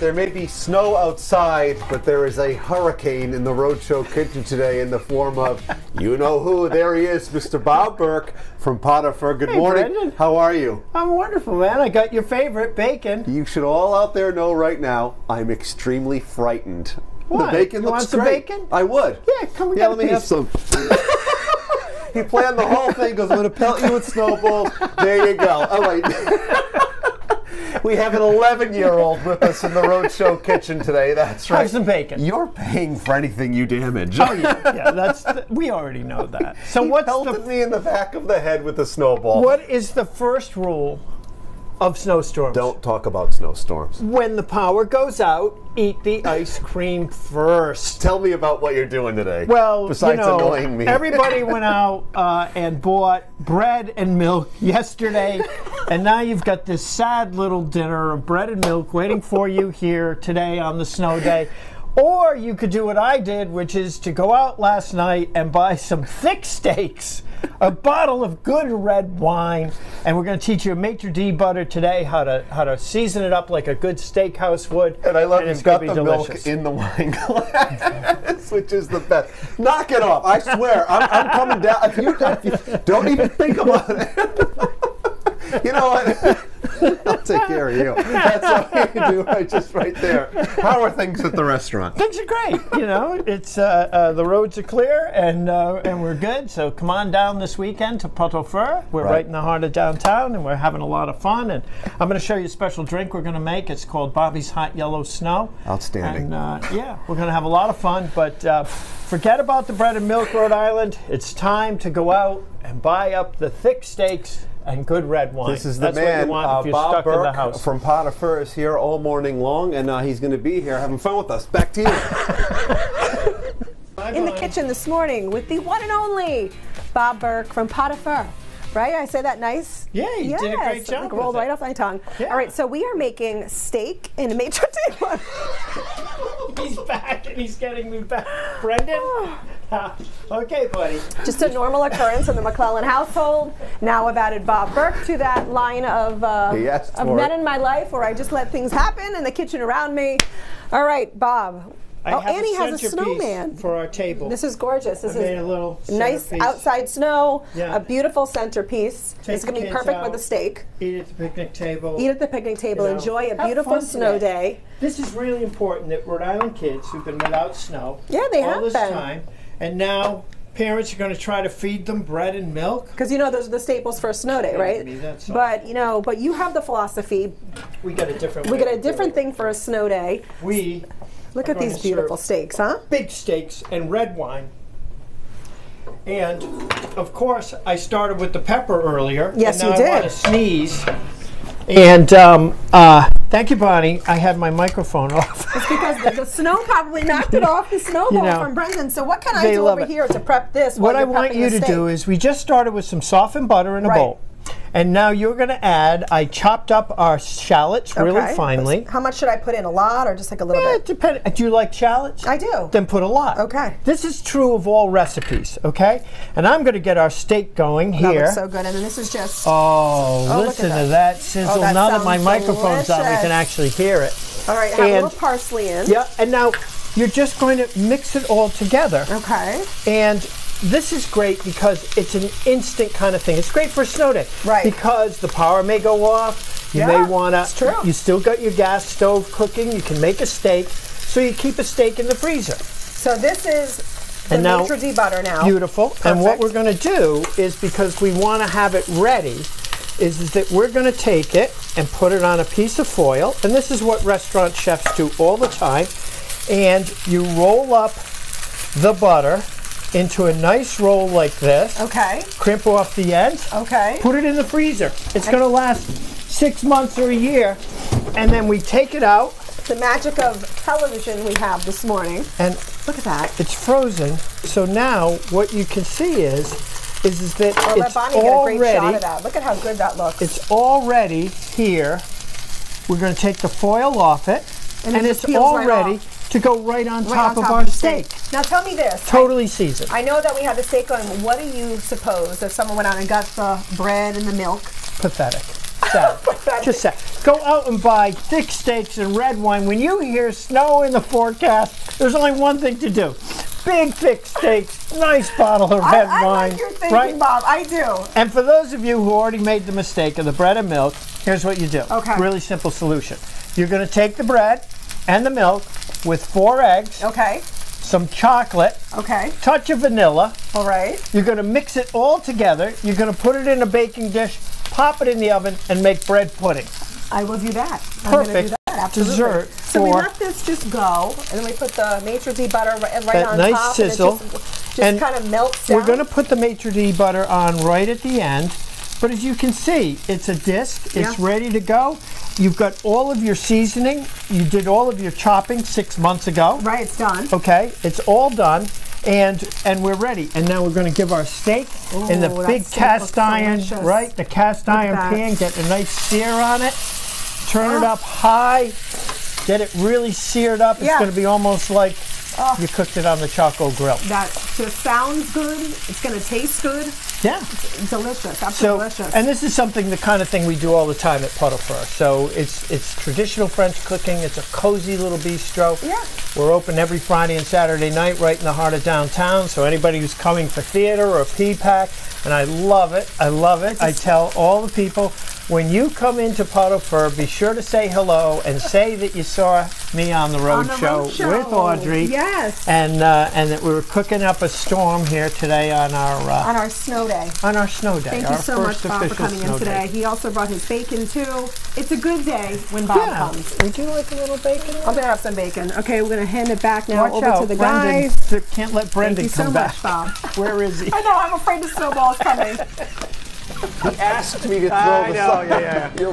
There may be snow outside, but there is a hurricane in the Rhode Show kitchen today in the form of, you know who, there he is, Mr. Bob Burke from Pot au Feu. Good Hey, morning. Brendan. How are you? I'm wonderful, man. I got your favorite bacon. You should all out there know right now, I'm extremely frightened. Why? The bacon You looks want some great. bacon? I would. Yeah, come and Yeah, get let me have some. he planned the whole thing. Goes, I'm going to pelt you with snowballs. There you go. All right. we have an 11 year old with us in the Rhode Show kitchen today. That's right. Have some bacon. You're paying for anything you damage. Oh yeah, yeah. That's the, we already know that. So He what's pelted the me in the back of the head with a snowball. what is the first rule of snowstorms? Don't talk about snowstorms. When the power goes out, eat the ice cream first. Tell me about what you're doing today. Well, besides you know, annoying me. everybody went out uh, and bought bread and milk yesterday, and now you've got this sad little dinner of bread and milk waiting for you here today on the snow day. Or you could do what I did, which is to go out last night and buy some thick steaks, a bottle of good red wine, and we're going to teach you a maitre d butter today, how to how to season it up like a good steakhouse would. And I love it's you've got the be milk in the wine glass, which is the best. Knock it off! I swear, I'm, I'm coming down. If you, if you don't even think about it, you know what? I'll take care of you. That's all I can do. Right, just right there. How are things at the restaurant? Things are great. You know, it's uh, uh, the roads are clear and uh, and we're good. So come on down this weekend to Pot au Feu. We're right. Right. in the heart of downtown and we're having a lot of fun. And I'm going to show you a special drink we're going to make. It's called Bobby's Hot Yellow Snow. Outstanding. And uh, yeah, we're going to have a lot of fun. But uh, forget about the bread and milk, Rhode Island. It's time to go out and buy up the thick steaks and good red wine. This is the That's man, what you want uh, if you're Bob stuck in the Burke house. from Pot au Feu is here all morning long, and uh, he's going to be here having fun with us. Back to you. in the kitchen this morning with the one and only Bob Burke from Pot au Feu. Right? I say that nice? Yeah, you yes. did a great job Like with rolled it. right off my tongue. Yeah. All right, so we are making steak in a maitre d'. He's back and he's getting me back. Brendan? okay, buddy. Just a normal occurrence in the McClelland household. Now I've added Bob Burke to that line of, uh, He of men it. in my life where I just let things happen in the kitchen around me. All right, Bob. I oh, Annie a has a snowman. for our table. This is gorgeous. This I made is a little nice centerpiece. outside snow, Yeah. a beautiful centerpiece. Take it's going to be kids perfect with out. a steak. Eat at the picnic table. Eat at the picnic table, You know, enjoy a beautiful snow today. day. This is really important that Rhode Island kids who've been without snow Yeah, they all have this been. time, and now parents are going to try to feed them bread and milk. Because you know those are the staples for a snow day, right? I mean, that's all. but you know, but you have the philosophy. We got a different. We way get a different thing for a snow day. We Look at these beautiful steaks, huh? big steaks and red wine. And of course, I started with the pepper earlier. Yes, and now you I want did. to sneeze. And um, uh, thank you, Bonnie. I had my microphone off. It's because the, the snow probably knocked it off the snowball You know, from Brendan. So what can I do over it. here to prep this? what I want you to do is we just started with some softened butter in a Right. bowl. And now you're going to add, I chopped up our shallots really finely. How much should I put in? A lot or just like a little Eh, bit? depend- do you like shallots? I do. Then put a lot. Okay. This is true of all recipes, okay? And I'm going to get our steak going That here. looks so good. And then this is just. Oh, Oh, listen at to that. that sizzle. Oh, that now that my microphone's on, we can actually hear it. all right, have a little parsley in. Yeah, and now you're just going to mix it all together. Okay. And this is great because it's an instant kind of thing. It's great for a snow day. Right. Because the power may go off. You Yeah, may want it's true. to. You still got your gas stove cooking. You can make a steak. So you keep a steak in the freezer. So this is the And now- d' butter now. Beautiful. And what we're going to do is because we want to have it ready, is, is that we're going to take it and put it on a piece of foil. And this is what restaurant chefs do all the time. And you roll up the butter into a nice roll like this. Okay. Crimp off the end. Okay. Put it in the freezer. It's going to last six months or a year. And then we take it out The magic of television we have this morning. and Look at that. it's frozen. So now what you can see is is, is that Oh, let it's Bonnie get a great shot of that. Look at how good that looks. it's already here. We're going to take the foil off it, And and, it it's already peels all right ready off. To go right on Right top on of our the steak. Now tell me this. Totally seasoned. I know that we have the steak on. What do you suppose if someone went out and got the bread and the milk? Pathetic. sad. Just sad. Go out and buy thick steaks and red wine. When you hear snow in the forecast, there's only one thing to do. Big thick steaks, nice bottle of I, red I wine. like your thinking, right? Bob. I do. And for those of you who already made the mistake of the bread and milk, here's what you do. Okay. Really simple solution. You're going to take the bread and the milk with four eggs, Okay. some chocolate, Okay. touch of vanilla. All right. You're going to mix it all together. You're going to put it in a baking dish, pop it in the oven, and make bread pudding. I will do that. I'm gonna do Perfect that, absolutely. dessert So we let this just go, and then we put the maitre d butter right, right That on nice top, sizzle. and it just, just And kind of melts down. We're going to put the maitre d butter on right at the end. But as you can see, it's a disc. It's Yeah. ready to go. You've got all of your seasoning. You did all of your chopping six months ago. Right, it's done. Okay, it's all done, and and we're ready. And now we're going to give our steak in the big cast iron, delicious. right? The cast at iron pan. Get a nice sear on it. Turn it Oh. up high. Get it really seared up. It's Yeah. going to be almost like Oh. you cooked it on the charcoal grill. That just sounds good. It's going to taste good. Yeah. Delicious. So, Absolutely delicious. and this is something, the kind of thing we do all the time at Feu. So it's it's traditional French cooking. It's a cozy little bistro. Yeah. We're open every Friday and Saturday night, right in the heart of downtown. So anybody who's coming for theater or P-PAC, and I love it. I love it. I tell all the people when you come into Pot au be sure to say hello and say that you saw me on the road, On the show, Rhode Show. with Audrey. Yes. And uh, and that we were cooking up a storm here today on our uh, on our snow day. on our snow day. Thank you so much, Bob, for coming in today. Day. He also brought his bacon too. It's a good day when Bob Yeah. comes. Would you like a little bacon? I'm gonna have some bacon. Okay, we're gonna hand it back now Watch over out, to the Brendan. guys. Can't let Brendan Thank you so come much. Bob. Where is he? I know. I'm afraid the snowball's coming. He asked me to throw I the know, yeah, yeah. You're